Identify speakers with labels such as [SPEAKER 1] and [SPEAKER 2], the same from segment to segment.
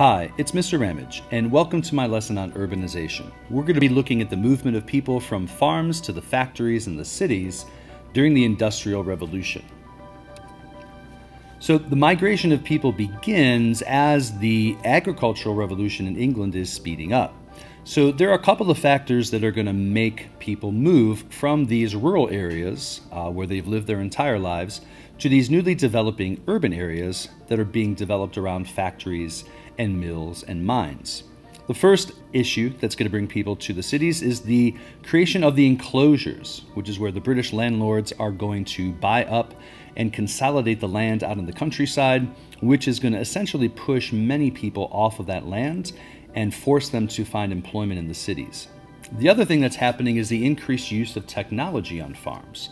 [SPEAKER 1] Hi, it's Mr. Ramage, and welcome to my lesson on urbanization. We're going to be looking at the movement of people from farms to the factories and the cities during the Industrial Revolution. So, the migration of people begins as the agricultural revolution in England is speeding up. So, there are a couple of factors that are going to make people move from these rural areas uh, where they've lived their entire lives to these newly developing urban areas that are being developed around factories and mills and mines. The first issue that's going to bring people to the cities is the creation of the enclosures, which is where the British landlords are going to buy up and consolidate the land out in the countryside, which is going to essentially push many people off of that land and force them to find employment in the cities. The other thing that's happening is the increased use of technology on farms.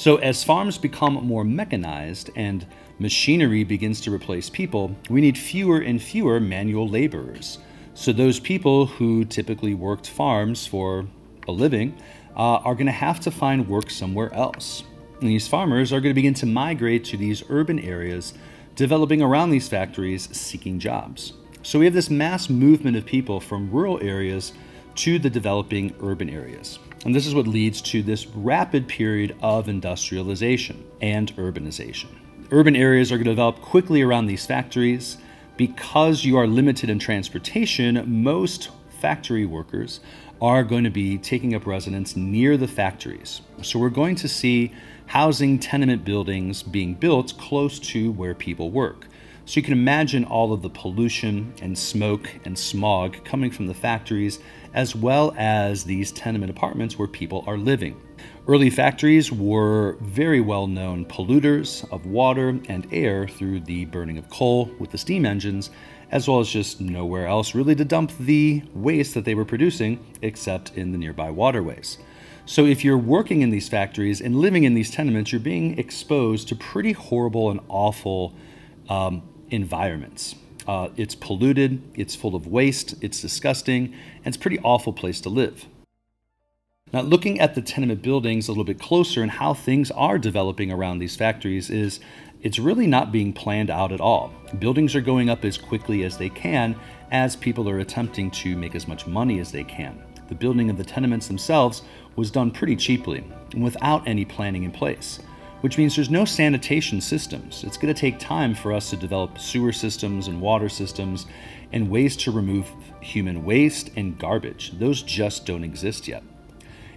[SPEAKER 1] So, as farms become more mechanized and machinery begins to replace people, we need fewer and fewer manual laborers. So, those people who typically worked farms for a living uh, are going to have to find work somewhere else. And these farmers are going to begin to migrate to these urban areas, developing around these factories, seeking jobs. So, we have this mass movement of people from rural areas to the developing urban areas. And this is what leads to this rapid period of industrialization and urbanization. Urban areas are going to develop quickly around these factories. Because you are limited in transportation, most factory workers are going to be taking up residence near the factories. So we're going to see housing tenement buildings being built close to where people work. So you can imagine all of the pollution and smoke and smog coming from the factories, as well as these tenement apartments where people are living. Early factories were very well known polluters of water and air through the burning of coal with the steam engines, as well as just nowhere else really to dump the waste that they were producing except in the nearby waterways. So, if you're working in these factories and living in these tenements, you're being exposed to pretty horrible and awful um, environments. Uh, it's polluted, it's full of waste, it's disgusting, and it's a pretty awful place to live. Now, looking at the tenement buildings a little bit closer and how things are developing around these factories is it's really not being planned out at all. Buildings are going up as quickly as they can as people are attempting to make as much money as they can. The building of the tenements themselves was done pretty cheaply and without any planning in place which means there's no sanitation systems. It's going to take time for us to develop sewer systems and water systems and ways to remove human waste and garbage. Those just don't exist yet.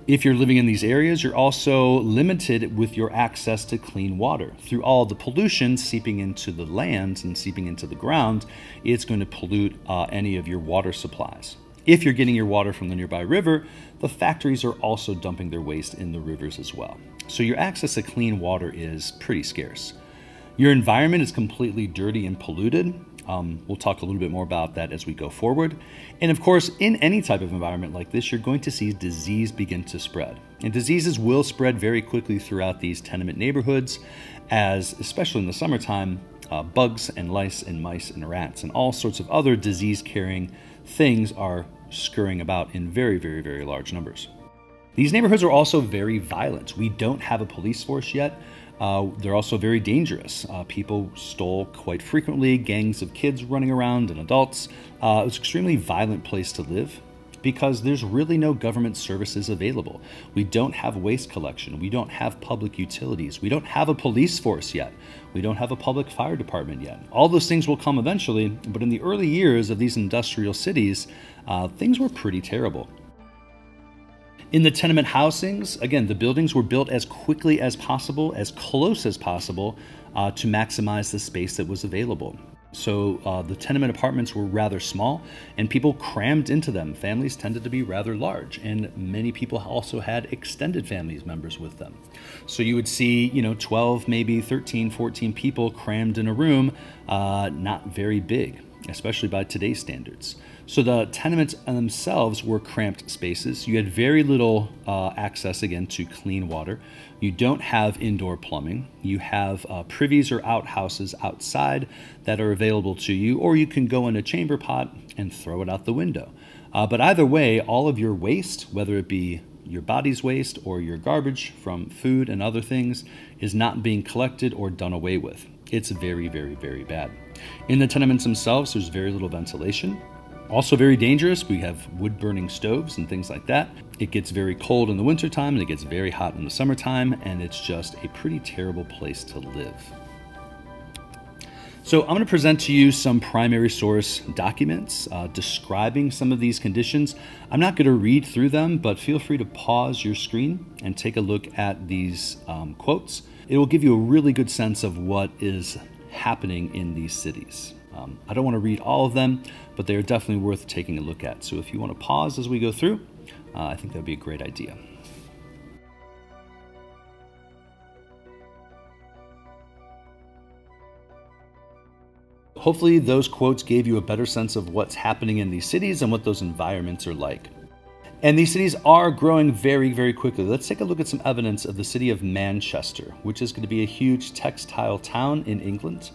[SPEAKER 1] If you're living in these areas, you're also limited with your access to clean water. Through all the pollution seeping into the land and seeping into the ground, it's going to pollute uh, any of your water supplies. If you're getting your water from the nearby river, the factories are also dumping their waste in the rivers as well. So your access to clean water is pretty scarce. Your environment is completely dirty and polluted. Um, we'll talk a little bit more about that as we go forward. And of course, in any type of environment like this, you're going to see disease begin to spread. And diseases will spread very quickly throughout these tenement neighborhoods, as especially in the summertime, uh, bugs and lice and mice and rats and all sorts of other disease carrying things are scurrying about in very, very, very large numbers. These neighborhoods are also very violent. We don't have a police force yet. Uh, they're also very dangerous. Uh, people stole quite frequently, gangs of kids running around and adults. Uh, it's an extremely violent place to live because there's really no government services available. We don't have waste collection. We don't have public utilities. We don't have a police force yet. We don't have a public fire department yet. All those things will come eventually, but in the early years of these industrial cities, uh, things were pretty terrible. In the tenement housings, again, the buildings were built as quickly as possible, as close as possible, uh, to maximize the space that was available. So uh, the tenement apartments were rather small and people crammed into them. Families tended to be rather large and many people also had extended families members with them. So you would see, you know, 12, maybe 13, 14 people crammed in a room, uh, not very big especially by today's standards. So the tenements themselves were cramped spaces. You had very little uh, access again to clean water. You don't have indoor plumbing. You have uh, privies or outhouses outside that are available to you, or you can go in a chamber pot and throw it out the window. Uh, but either way, all of your waste, whether it be your body's waste or your garbage from food and other things, is not being collected or done away with. It's very, very, very bad. In the tenements themselves, there's very little ventilation. Also, very dangerous. We have wood burning stoves and things like that. It gets very cold in the wintertime and it gets very hot in the summertime, and it's just a pretty terrible place to live. So I'm going to present to you some primary source documents uh, describing some of these conditions. I'm not going to read through them, but feel free to pause your screen and take a look at these um, quotes. It will give you a really good sense of what is happening in these cities. Um, I don't want to read all of them, but they are definitely worth taking a look at. So if you want to pause as we go through, uh, I think that would be a great idea. Hopefully, those quotes gave you a better sense of what's happening in these cities and what those environments are like. And these cities are growing very, very quickly. Let's take a look at some evidence of the city of Manchester, which is going to be a huge textile town in England.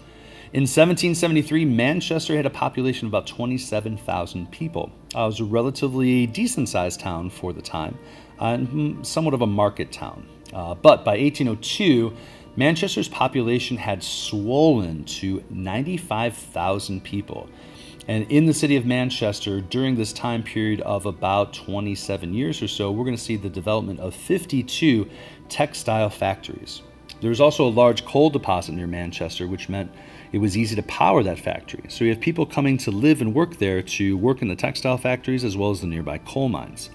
[SPEAKER 1] In 1773, Manchester had a population of about 27,000 people. Uh, it was a relatively decent sized town for the time, uh, and somewhat of a market town. Uh, but by 1802, Manchester's population had swollen to 95,000 people. And in the city of Manchester, during this time period of about 27 years or so, we're going to see the development of 52 textile factories. There was also a large coal deposit near Manchester, which meant it was easy to power that factory. So you have people coming to live and work there to work in the textile factories as well as the nearby coal mines.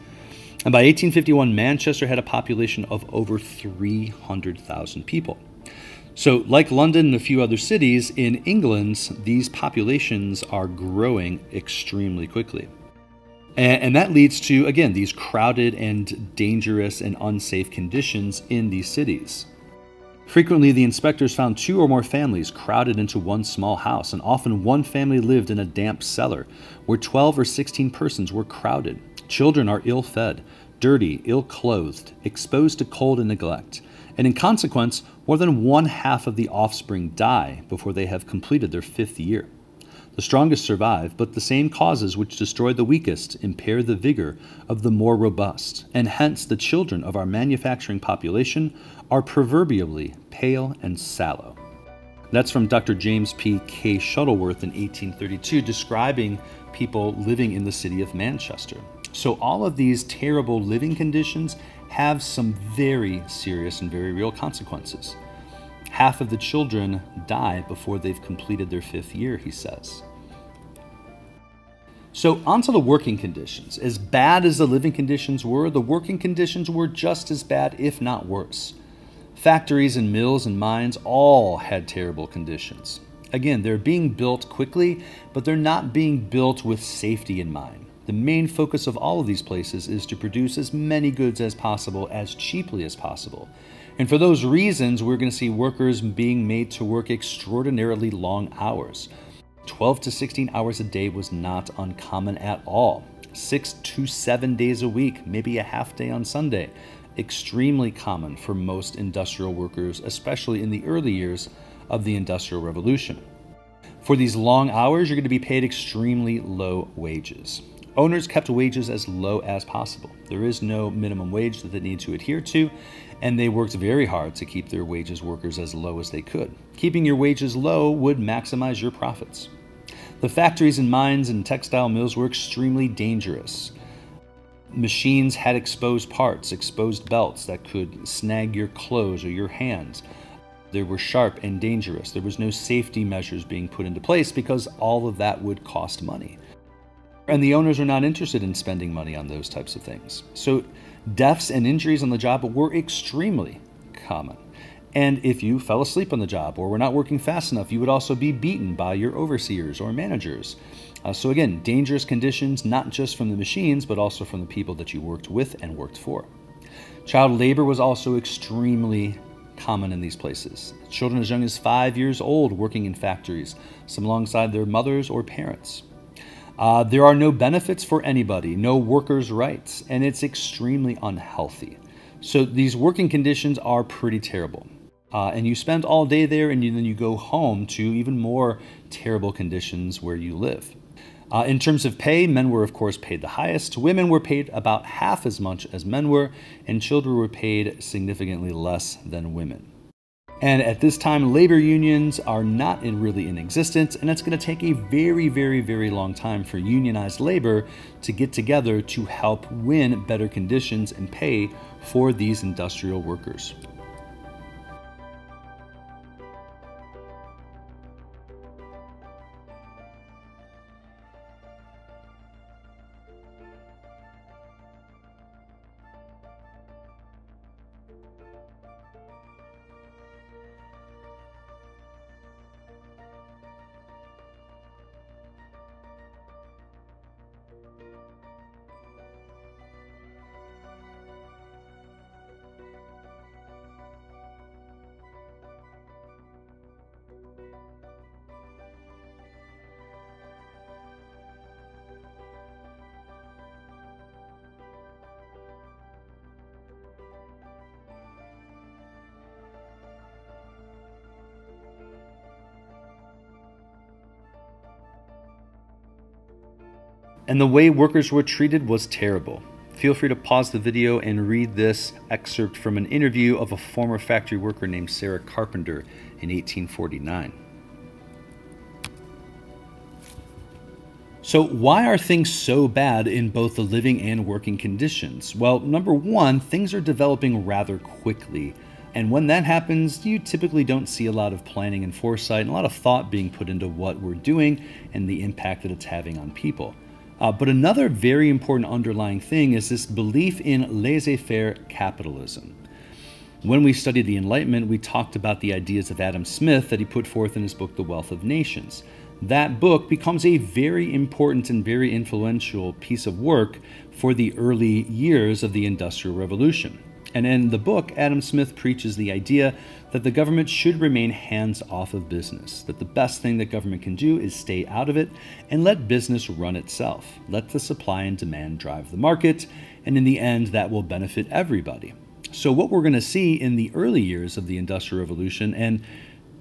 [SPEAKER 1] And by 1851, Manchester had a population of over 300,000 people. So, like London and a few other cities in England, these populations are growing extremely quickly. And, and, that leads to, again, these crowded and dangerous and unsafe conditions in these cities. Frequently, the inspectors found two or more families crowded into one small house, and often one family lived in a damp cellar where 12 or 16 persons were crowded. Children are ill fed, dirty, ill clothed, exposed to cold and neglect and in consequence, more than one half of the offspring die before they have completed their fifth year. The strongest survive, but the same causes which destroy the weakest impair the vigor of the more robust, and hence the children of our manufacturing population are proverbially pale and sallow. That's from Dr. James P. K. Shuttleworth in 1832, describing people living in the city of Manchester. So, all of these terrible living conditions have some very serious and very real consequences. Half of the children die before they've completed their fifth year, he says. So, onto the working conditions. As bad as the living conditions were, the working conditions were just as bad, if not worse. Factories and mills and mines all had terrible conditions. Again, they're being built quickly, but they're not being built with safety in mind. The main focus of all of these places is to produce as many goods as possible as cheaply as possible. And for those reasons, we're going to see workers being made to work extraordinarily long hours. 12 to 16 hours a day was not uncommon at all. Six to seven days a week, maybe a half day on Sunday. Extremely common for most industrial workers, especially in the early years of the Industrial Revolution. For these long hours, you're going to be paid extremely low wages. Owners kept wages as low as possible. There is no minimum wage that they need to adhere to, and they worked very hard to keep their wages workers as low as they could. Keeping your wages low would maximize your profits. The factories and mines and textile mills were extremely dangerous. Machines had exposed parts, exposed belts that could snag your clothes or your hands. They were sharp and dangerous. There was no safety measures being put into place because all of that would cost money. And the owners are not interested in spending money on those types of things. So deaths and injuries on the job were extremely common. And if you fell asleep on the job or were not working fast enough, you would also be beaten by your overseers or managers. Uh, so, again, dangerous conditions, not just from the machines, but also from the people that you worked with and worked for. Child labor was also extremely common in these places. Children as young as five years old working in factories, some alongside their mothers or parents. Uh, there are no benefits for anybody, no workers' rights, and it's extremely unhealthy. So these working conditions are pretty terrible. Uh, and you spend all day there, and you, then you go home to even more terrible conditions where you live. Uh, in terms of pay, men were, of course, paid the highest. Women were paid about half as much as men were, and children were paid significantly less than women. And at this time, labor unions are not in really in existence, and it's going to take a very, very, very long time for unionized labor to get together to help win better conditions and pay for these industrial workers. And the way workers were treated was terrible. Feel free to pause the video and read this excerpt from an interview of a former factory worker named Sarah Carpenter in 1849. So, why are things so bad in both the living and working conditions? Well, number one, things are developing rather quickly. And when that happens, you typically don't see a lot of planning and foresight and a lot of thought being put into what we're doing and the impact that it's having on people. Uh, but another very important underlying thing is this belief in laissez faire capitalism. When we studied the Enlightenment, we talked about the ideas of Adam Smith that he put forth in his book, The Wealth of Nations. That book becomes a very important and very influential piece of work for the early years of the Industrial Revolution. And in the book, Adam Smith preaches the idea that the government should remain hands off of business, that the best thing that government can do is stay out of it and let business run itself. Let the supply and demand drive the market, and in the end, that will benefit everybody. So, what we're going to see in the early years of the Industrial Revolution, and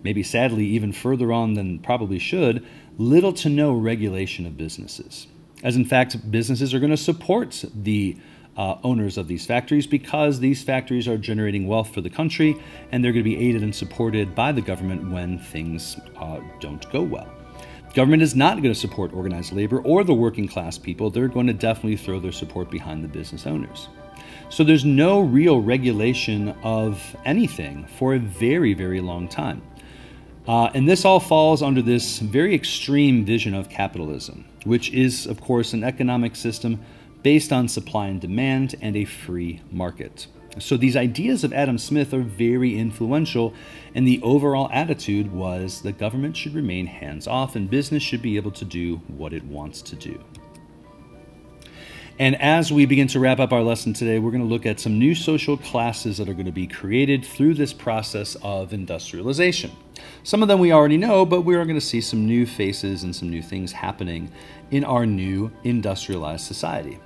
[SPEAKER 1] maybe sadly even further on than probably should, little to no regulation of businesses. As in fact, businesses are going to support the uh, owners of these factories because these factories are generating wealth for the country and they're going to be aided and supported by the government when things uh, don't go well. Government is not going to support organized labor or the working class people. They're going to definitely throw their support behind the business owners. So there's no real regulation of anything for a very, very long time. Uh, and this all falls under this very extreme vision of capitalism, which is, of course, an economic system based on supply and demand and a free market. So these ideas of Adam Smith are very influential, and the overall attitude was the government should remain hands off and business should be able to do what it wants to do. And as we begin to wrap up our lesson today, we're going to look at some new social classes that are going to be created through this process of industrialization. Some of them we already know, but we are going to see some new faces and some new things happening in our new industrialized society.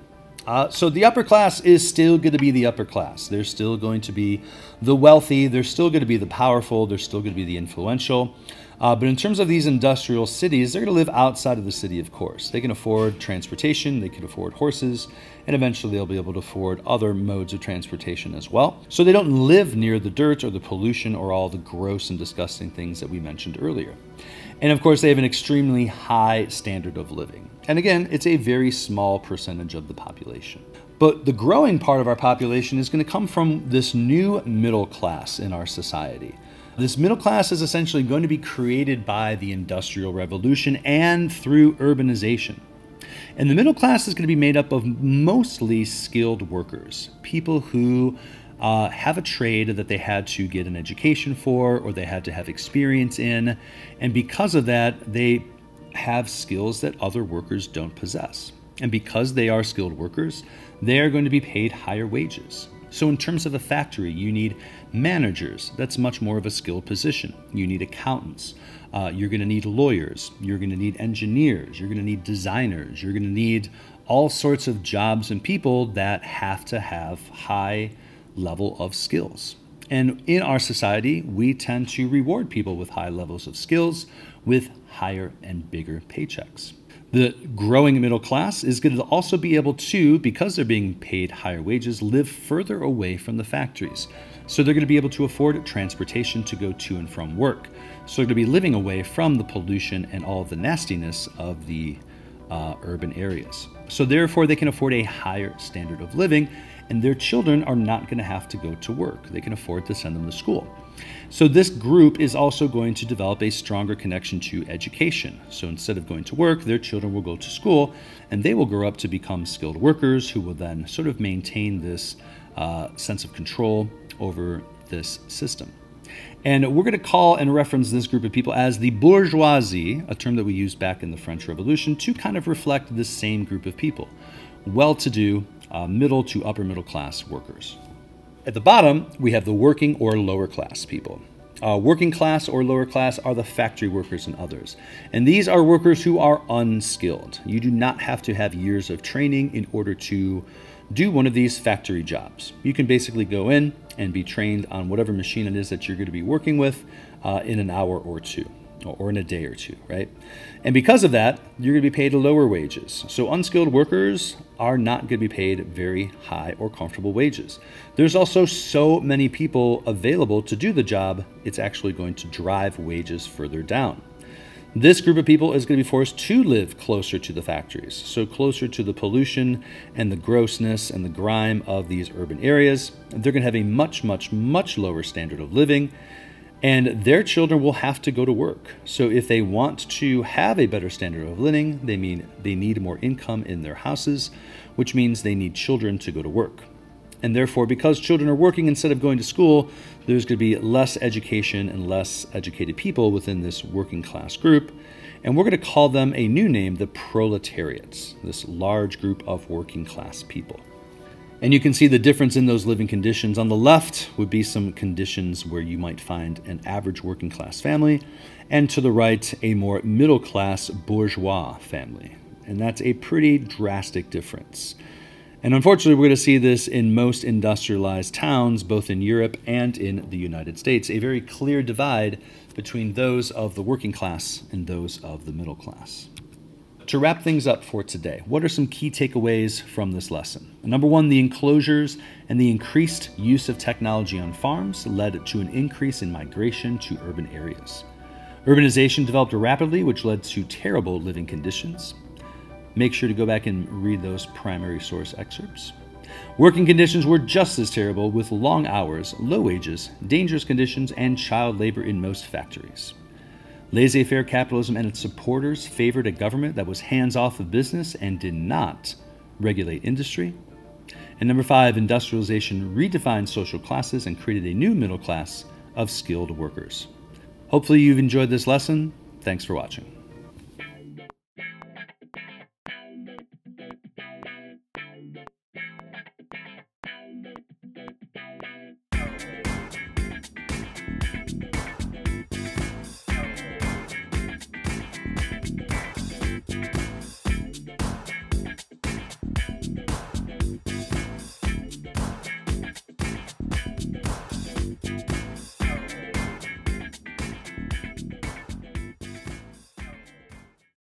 [SPEAKER 1] Uh, so the upper class is still going to be the upper class. They're still going to be the wealthy. They're still going to be the powerful. They're still going to be the influential. Uh, but in terms of these industrial cities, they're going to live outside of the city, of course. They can afford transportation, they can afford horses, and eventually they'll be able to afford other modes of transportation as well. So they don't live near the dirt or the pollution or all the gross and disgusting things that we mentioned earlier. And of course, they have an extremely high standard of living. And again, it's a very small percentage of the population. But the growing part of our population is going to come from this new middle class in our society. This middle class is essentially going to be created by the Industrial Revolution and through urbanization. And the middle class is going to be made up of mostly skilled workers, people who uh, have a trade that they had to get an education for or they had to have experience in. And because of that, they have skills that other workers don't possess. And because they are skilled workers, they are going to be paid higher wages. So, in terms of a factory, you need managers. That's much more of a skilled position. You need accountants. Uh, you're going to need lawyers. You're going to need engineers. You're going to need designers. You're going to need all sorts of jobs and people that have to have high level of skills. And in our society, we tend to reward people with high levels of skills with higher and bigger paychecks. The growing middle class is going to also be able to, because they're being paid higher wages, live further away from the factories. So they're going to be able to afford transportation to go to and from work. So they're going to be living away from the pollution and all the nastiness of the uh, urban areas. So therefore, they can afford a higher standard of living, and their children are not going to have to go to work. They can afford to send them to school. So this group is also going to develop a stronger connection to education. So instead of going to work, their children will go to school, and they will grow up to become skilled workers who will then sort of maintain this uh, sense of control over this system. And we're going to call and reference this group of people as the bourgeoisie, a term that we used back in the French Revolution, to kind of reflect this same group of people well to do, uh, middle to upper middle class workers. At the bottom, we have the working or lower class people. Uh, working class or lower class are the factory workers and others. And these are workers who are unskilled. You do not have to have years of training in order to do one of these factory jobs. You can basically go in and be trained on whatever machine it is that you're going to be working with uh, in an hour or two or in a day or two, right? And because of that, you're going to be paid lower wages. So unskilled workers are not going to be paid very high or comfortable wages. There's also so many people available to do the job, it's actually going to drive wages further down. This group of people is going to be forced to live closer to the factories, so closer to the pollution and the grossness and the grime of these urban areas. They're going to have a much, much, much lower standard of living, and their children will have to go to work. So if they want to have a better standard of living, they mean they need more income in their houses, which means they need children to go to work. And therefore, because children are working instead of going to school, there's going to be less education and less educated people within this working class group. And we're going to call them a new name, the proletariats, this large group of working class people. And you can see the difference in those living conditions. On the left would be some conditions where you might find an average working class family, and to the right, a more middle class bourgeois family. And that's a pretty drastic difference. And unfortunately, we're going to see this in most industrialized towns, both in Europe and in the United States, a very clear divide between those of the working class and those of the middle class. To wrap things up for today, what are some key takeaways from this lesson? Number one, the enclosures and the increased use of technology on farms led to an increase in migration to urban areas. Urbanization developed rapidly, which led to terrible living conditions. Make sure to go back and read those primary source excerpts. Working conditions were just as terrible with long hours, low wages, dangerous conditions, and child labor in most factories. Laissez faire capitalism and its supporters favored a government that was hands off of business and did not regulate industry. And number five, industrialization redefined social classes and created a new middle class of skilled workers. Hopefully, you've enjoyed this lesson. Thanks for watching.